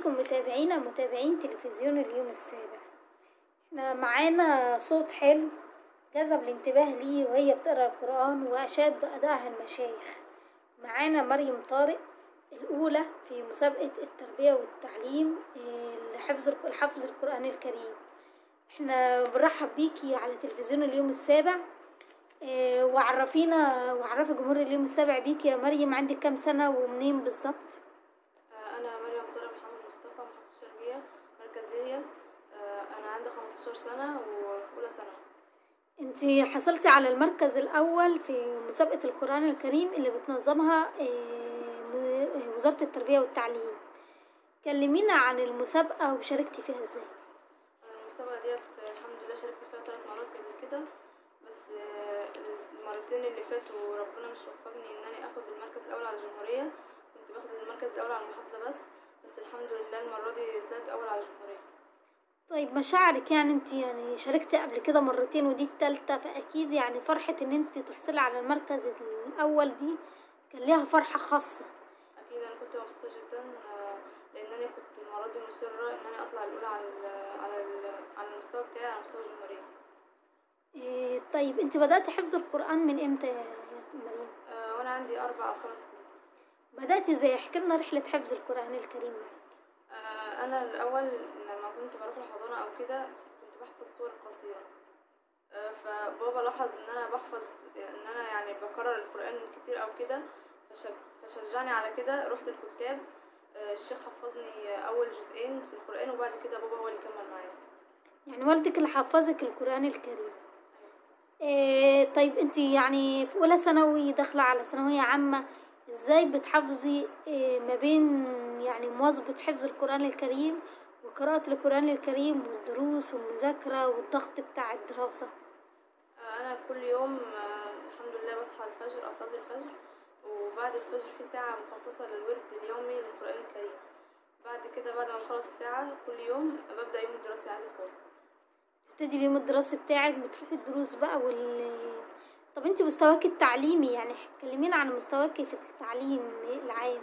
بيكم متابعينا متابعين تلفزيون اليوم السابع. إحنا معانا صوت حلو جذب الانتباه ليه وهي بتقرأ القرآن وأشاد بأدائها المشايخ. معانا مريم طارق الأولى في مسابقة التربية والتعليم لحفظ الق- لحفظ القرآن الكريم. إحنا بنرحب بيكي على تلفزيون اليوم السابع. آه، وعرفينا وعرفي جمهور اليوم السابع بيكي يا مريم عندك كام سنة ومنين بالظبط آه، أنا مريم طارق محمد مصطفى محافظة الشرقية مركزية آه، أنا عندي 15 سنة وفي أولى ثانوي انتي حصلتي على المركز الأول في مسابقة القرآن الكريم اللي بتنظمها آه، وزارة التربية والتعليم. كلمينا عن المسابقة وشاركتي فيها إزاي. المسابقة ديت الحمد لله شاركت فيها ثلاث مرات قبل كده بس آه، المرتين اللي فاتوا ربنا مش وفقني إن أنا آخد المركز الأول على الجمهورية. كنت باخد المركز الأول على المحافظة بس بس الحمد لله المرة دي طلعت أول على الجمهورية. طيب مشاعرك يعني انت يعني شاركتي قبل كده مرتين ودي التالتة فأكيد يعني فرحة إن انت تحصلي على المركز الأول دي كان ليها فرحة خاصة. أكيد أنا كنت مبسوطة جدا آه، لأن أنا كنت المرة دي مصرة إن أنا أطلع الأولى على ال على ال على المستوى بتاعي على مستوى الجمهورية. إيه طيب انت بدأتي حفظ القرآن من إمتى يا مريم؟ آه، وأنا عندي أربع أو خمس سنين. بدأتي إزاي؟ احكي لنا رحلة حفظ القرآن الكريم معاكي آه، أنا الأول كنت بروح الحضانة أو كده كنت بحفظ صور قصيرة. آه، فبابا لاحظ إن أنا بحفظ إن أنا يعني بكرر القرآن كتير أو كده فشج- فشجعني على كده. رحت الكتاب آه، الشيخ حفظني أول جزئين في القرآن وبعد كده بابا هو اللي كمل معايا. يعني والدك اللي حفظك القرآن الكريم. إيه طيب أنت يعني في أولى ثانوي داخلة على ثانوية عامة إزاي بتحافظي إيه ما بين يعني مواظبة حفظ القرآن الكريم وقراءة القرآن الكريم والدروس والمذاكرة والضغط بتاع الدراسة. آه، أنا كل يوم آه، الحمد لله بصحى الفجر أصلي الفجر وبعد الفجر في ساعة مخصصة للورد اليومي للقرآن الكريم. بعد كده بعد ما نخلص الساعة كل يوم ببدأ يوم الدراسي عادي خالص. تبتدي اليوم الدراسي بتاعك بتروحي الدروس بقى وال طب انت مستواك التعليمي يعني كلمينا عن مستواك في التعليم العام.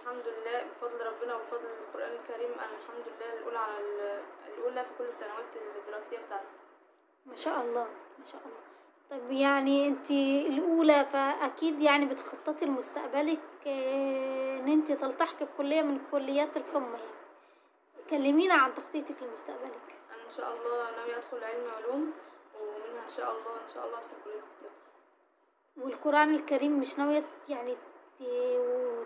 الحمد لله بفضل ربنا وبفضل القرآن الكريم أنا الحمد لله الأولى على ال- الأولى في كل السنوات الدراسية بتاعتي. ما شاء الله ما شاء الله. طب يعني انت الأولى فأكيد يعني بتخططي لمستقبلك آه، إن انت تلتحقي بكلية من كليات القمة يعني. كلمينا عن تخطيطك لمستقبلك. إن شاء الله ناوية أدخل علم علوم ومنها إن شاء الله إن شاء الله أدخل كلية الطب. والقرآن الكريم مش ناوية يعني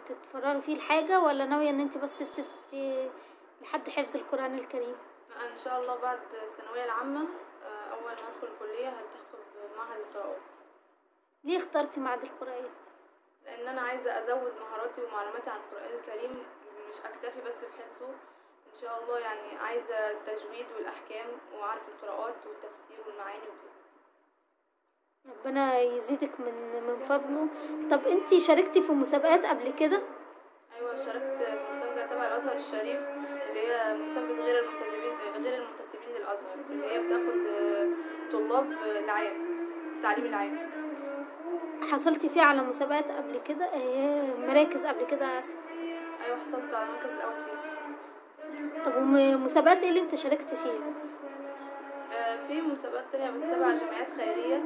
تتفرغي فيه لحاجة ولا ناوية إن انت بس تت... لحد حفظ القرآن الكريم. أنا إن شاء الله بعد الثانوية العامة آه، أول ما أدخل الكلية هلتحق بمعهد القراءات ليه اخترتي معهد القراءات؟ لأن أنا عايزة أزود مهاراتي ومعلوماتي عن القرآن الكريم مش أكتفي بس بحفظه. إن شاء الله يعني عايزة التجويد والأحكام وأعرف القراءات والتفسير والمعاني وكده. ربنا يزيدك من من فضله. طب انت شاركتي في مسابقات قبل كده؟ أيوه شاركت في مسابقة تبع الأزهر الشريف. اللي هي مسابقه غير المنتسبين غير المنتسبين للأزهر اللي هي بتاخد آه، طلاب آه، العام التعليم العام. حصلتي فيه على مسابقات قبل كده؟ آه، مراكز قبل كده اسف أيوه حصلت على المركز الأول فيها طب ومسابقات إيه اللي أنت شاركتي فيها؟ في مسابقات تانية بس تبع جمعيات خيرية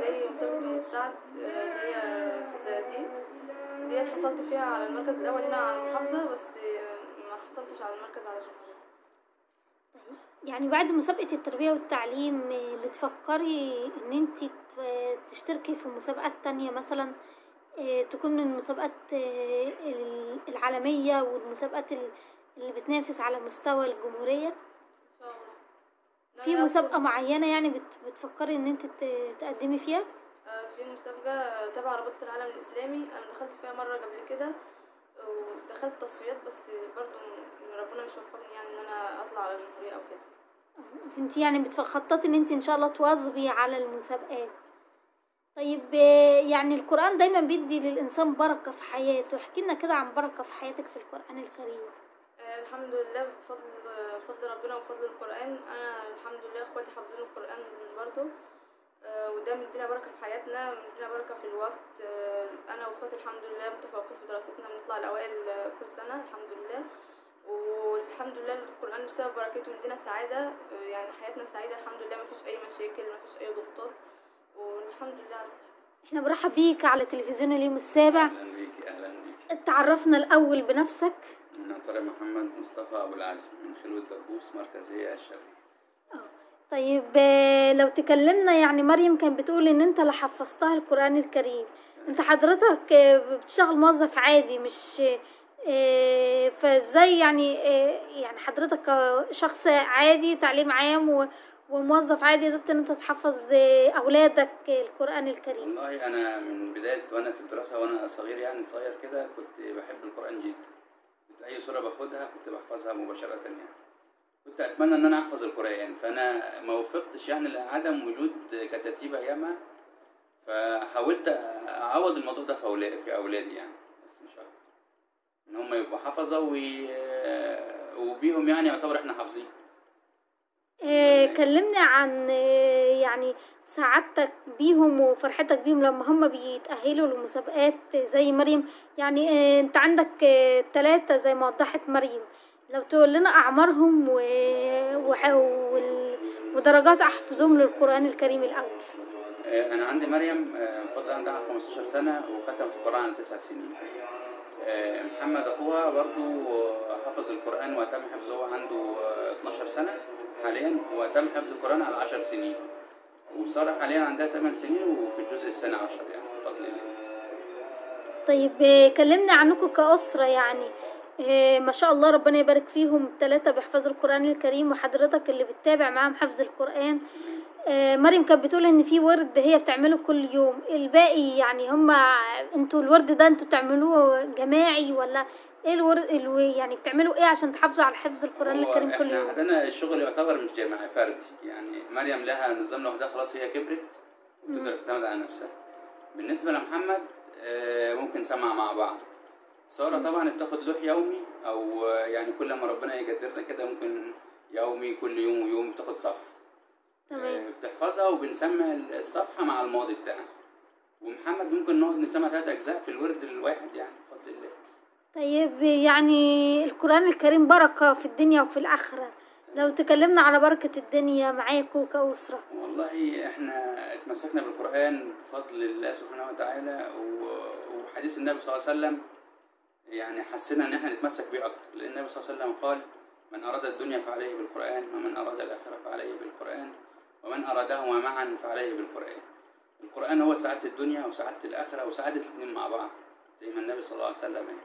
زي مسابقة أم السعد اللي هي في الزقازيق ديت حصلت فيها على المركز الأول هنا على المحافظة بس حصلتش على المركز على الجمهورية يعني بعد مسابقة التربية والتعليم بتفكري إن انت تشتركي في مسابقات تانية مثلا آه، تكون من المسابقات آه، ال- العالمية والمسابقات ال- اللي بتنافس على مستوى الجمهورية؟ في مسابقة معينة يعني بت- بتفكري إن انت تقدمي فيها؟ آه، في مسابقة تبع رابطة العالم الإسلامي أنا دخلت فيها مرة قبل كده. ودخلت تصفيات بس برضو ربنا مش وفقني يعني إن أنا أطلع على الجمهورية أو كده. انت يعني بتخططي إن أنت إن شاء الله تواظبي على المسابقات. طيب يعني القرآن دايما بيدي للإنسان بركة في حياته. احكي لنا كده عن بركة في حياتك في القرآن الكريم. آه، الحمد لله بفضل بفضل ربنا وفضل القرآن. أنا الحمد لله إخواتي حافظين القرآن برضو. آه، وده مدينا بركة في حياتنا مدينا بركة في الوقت. آه، أنا وإخواتي الحمد لله متفوقين في دراستنا بنطلع الأوائل آه، كل سنة الحمد لله. و والحمد لله القرآن بسبب بركته مدينا سعادة آه، يعني حياتنا سعيدة الحمد لله مفيش أي مشاكل مفيش أي ضغوطات. والحمد لله على إحنا برحب بيك على تلفزيون اليوم السابع. أهلا بيكي أهلا بيكي تعرفنا الأول بنفسك. أنا طارق محمد مصطفى أبو العزم من خلوة دبوس مركزية الشرقية. طيب آه، لو تكلمنا يعني مريم كانت بتقول إن أنت اللي حفظتها القرآن الكريم. أنت حضرتك آه، بتشتغل موظف عادي مش آه، فإزاي يعني يعني حضرتك شخص عادي تعليم عام وموظف عادي قدرت إن أنت تحفظ أولادك القرآن الكريم؟ والله أنا من بداية وأنا في الدراسة وأنا صغير يعني صغير كده كنت بحب القرآن جدا. أي سورة باخدها كنت بحفظها مباشرة يعني. كنت أتمنى إن أنا أحفظ القرآن فأنا ما وفقتش يعني لعدم وجود كتاتيب أيامها فحاولت أعوض الموضوع ده في أولادي يعني بس مش أكتر. إن هم يبقوا حفظة وي... وبيهم يعني يعتبر إحنا حافظين. آه، كلمني عن آه، يعني سعادتك بيهم وفرحتك بيهم لما هم بيتأهلوا لمسابقات زي مريم. يعني آه، أنت عندك ثلاثة زي ما وضحت مريم. لو تقول لنا أعمارهم و... وال... ودرجات أحفظهم للقرآن الكريم الأول آه، أنا عندي مريم آه، بفضل عندها 15 سنة وختمت القرآن تسع سنين. آه، محمد أخوها برضو حفظ القرآن وأتم حفظه عنده آه، 12 سنة حاليا وأتم حفظ القرآن على 10 سنين. وسارة حاليا عندها 8 سنين وفي الجزء الثاني 10 يعني بفضل الله. طيب كلمني عنكم كأسرة يعني ما شاء الله ربنا يبارك فيهم ثلاثة بيحفظوا القرآن الكريم وحضرتك اللي بتتابع معاهم حفظ القرآن. آه، مريم كانت بتقول إن في ورد هي بتعمله كل يوم. الباقي يعني هم أنتوا الورد ده أنتوا بتعملوه جماعي ولا إيه الورد الو- يعني بتعملوا إيه عشان تحافظوا على حفظ القرآن هو الكريم كل إحنا يوم؟ عندنا الشغل يعتبر مش جماعي فردي. يعني مريم لها نظام لوحدها خلاص هي كبرت وتقدر تعتمد على نفسها. بالنسبة لمحمد آه، ممكن نسمع مع بعض. سارة طبعا بتاخد لوح يومي أو يعني كل ما ربنا يقدرنا كده ممكن يومي كل يوم ويوم بتاخد صفحة. تمام. آه، بتحفظها وبنسمع الصفحة مع الماضي بتاعها. ومحمد ممكن نقعد نسمع ثلاث أجزاء في الورد الواحد يعني بفضل الله. طيب يعني القرآن الكريم بركة في الدنيا وفي الآخرة. لو تكلمنا على بركة الدنيا معاكم كأسرة والله إحنا اتمسكنا بالقرآن بفضل الله سبحانه وتعالى وحديث النبي صلى الله عليه وسلم يعني حسنا إن إحنا نتمسك بيه أكتر. لأن النبي صلى الله عليه وسلم قال من أراد الدنيا فعليه بالقرآن ومن أراد الآخرة فعليه بالقرآن ومن أرادهما معا فعليه بالقرآن. القرآن هو سعادة الدنيا وسعادة الآخرة وسعادة الاثنين مع بعض زي ما النبي صلى الله عليه وسلم يعني.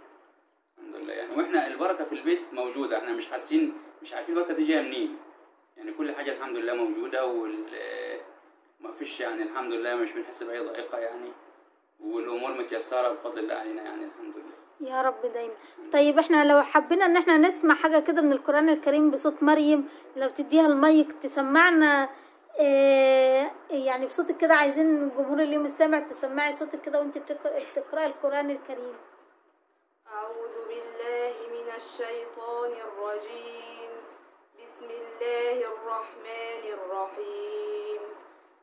الحمد لله. يعني وإحنا البركة في البيت موجودة. إحنا مش حاسين مش عارفين البركة دي جاية منين. يعني كل حاجة الحمد لله موجودة وال ما فيش يعني الحمد لله مش بنحس بأي ضائقة يعني والأمور متيسرة بفضل الله علينا يعني الحمد لله. يا رب دايما. طيب إحنا لو حبينا إن إحنا نسمع حاجة كده من القرآن الكريم بصوت مريم لو تديها المايك تسمعنا آه يعني بصوتك كده عايزين جمهور اليوم السامع تسمعي صوتك كده وأنت بتقرأ بتقرأي القرآن الكريم. أعوذ بالله من الشيطان الرجيم. بسم الله الرحمن الرحيم.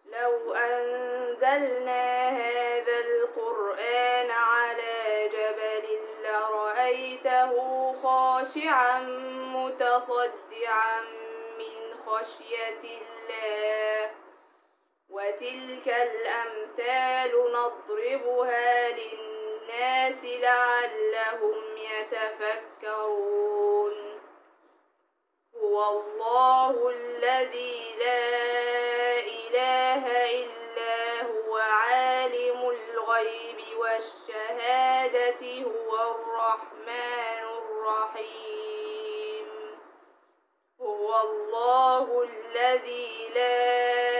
لو أنزلنا هذا القرآن على جبل لرأيته خاشعا متصدعا من خشية الله. وتلك الأمثال نضربها للناس لعلهم يتفكرون. هو الله الذي لا إله إلا هو عالم الغيب والشهادة. هو الرحمن الرحيم. هو الله الذي لا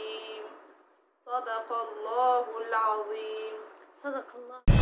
صدق الله العظيم. صدق الله.